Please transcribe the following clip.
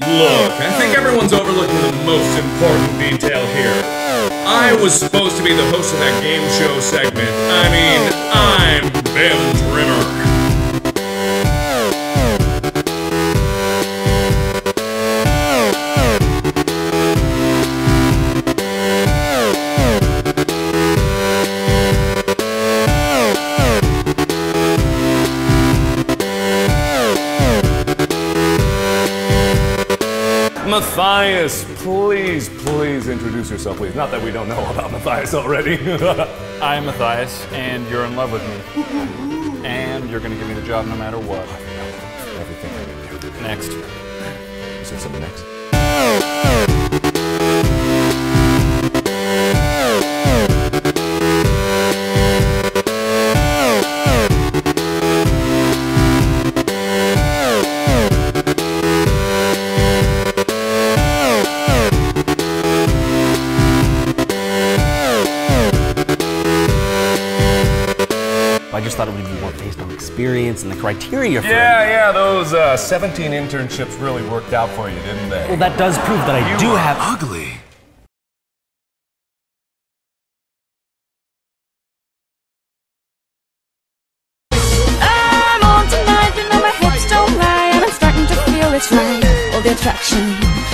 Look, I think everyone's overlooking the most important detail here. I was supposed to be the host of that game show segment. I mean, Matthias, please, please introduce yourself, please. Not that we don't know about Matthias already. I'm Matthias, and you're in love with me. And you're gonna give me the job no matter what. Everything I can do. Next. You said something next. I just thought it would be more based on experience and the criteria for it. Yeah, yeah, those uh, 17 internships really worked out for you, didn't they? Well, that does prove that I do have. ugly. I'm on tonight, you know my hips don't lie, and I'm starting to feel it's right. All the attraction,